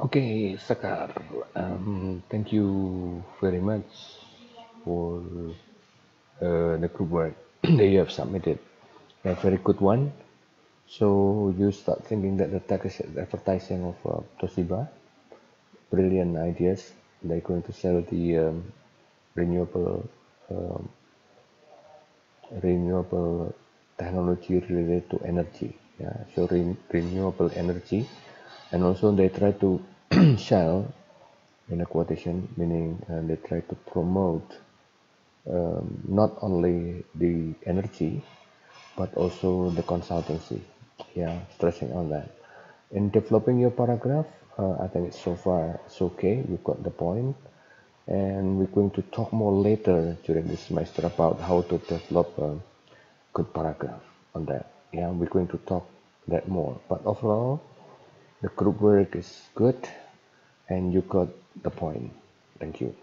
Okay, Sakar, um, thank you very much for uh, the group work that you have submitted. A very good one. So you start thinking that the text is advertising of uh, Toshiba. Brilliant ideas. They're going to sell the um, renewable um, renewable technology related to energy. Yeah, so re renewable energy, and also they try to sell in a quotation, meaning uh, they try to promote um, not only the energy but also the consultancy. Yeah, stressing on that. In developing your paragraph, uh, I think it's so far it's okay. You got the point, and we're going to talk more later during this semester about how to develop a good paragraph on that. Yeah, we're going to talk that more. But overall, the group work is good, and you got the point. Thank you.